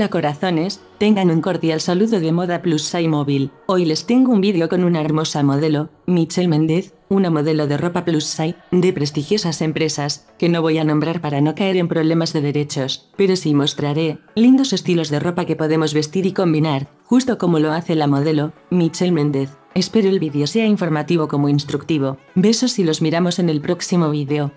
Hola corazones, tengan un cordial saludo de Moda Plus Sai Móvil. Hoy les tengo un vídeo con una hermosa modelo, Michelle Méndez, una modelo de ropa plus size, de prestigiosas empresas, que no voy a nombrar para no caer en problemas de derechos, pero sí mostraré lindos estilos de ropa que podemos vestir y combinar, justo como lo hace la modelo, Michelle Méndez. Espero el vídeo sea informativo como instructivo. Besos y los miramos en el próximo vídeo.